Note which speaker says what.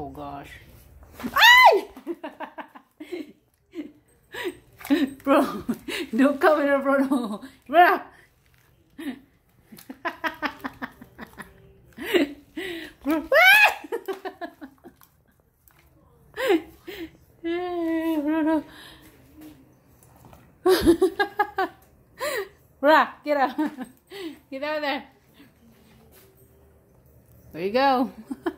Speaker 1: Oh gosh. bro, don't come in bro. No. Bro. bro. bro. bro, get out. Get out of there. There you go.